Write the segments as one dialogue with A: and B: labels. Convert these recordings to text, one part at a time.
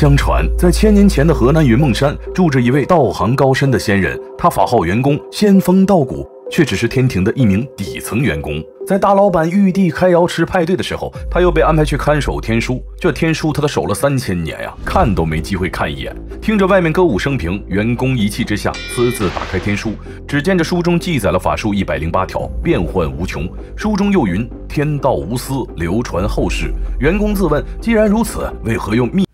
A: 相传，在千年前的河南云梦山，住着一位道行高深的仙人，他法号元公，仙风道骨。却只是天庭的一名底层员工，在大老板玉帝开瑶池派对的时候，他又被安排去看守天书。这天书他都守了三千年呀，看都没机会看一眼。听着外面歌舞升平，员工一气之下私自打开天书，只见这书中记载了法术一百零八条，变幻无穷。书中又云：“天道无私，流传后世。”员工自问：既然如此，为何用秘？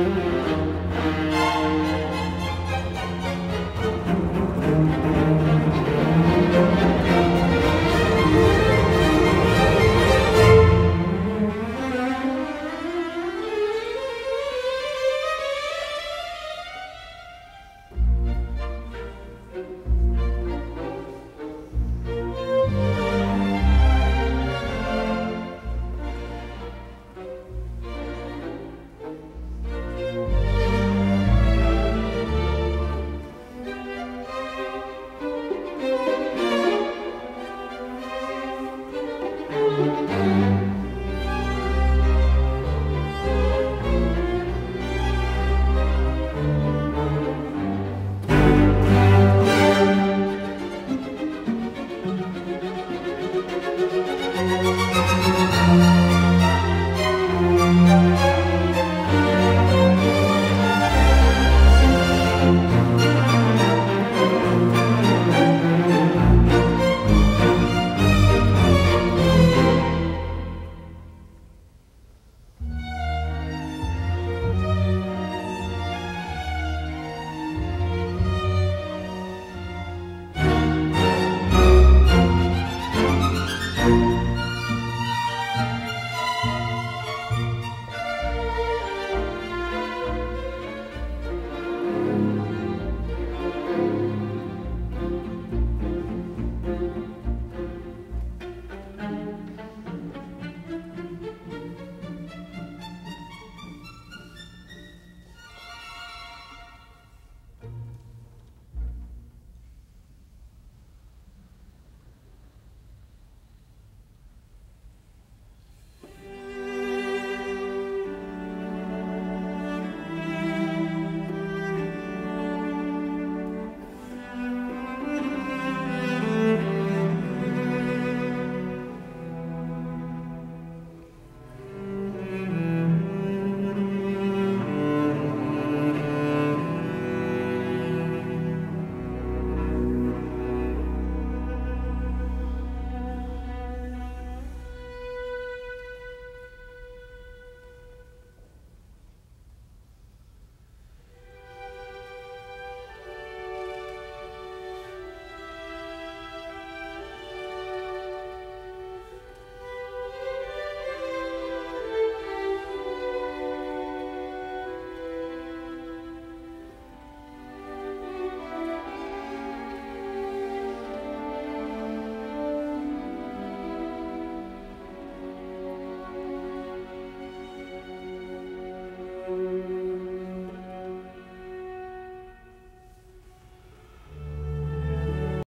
A: Mm-hmm.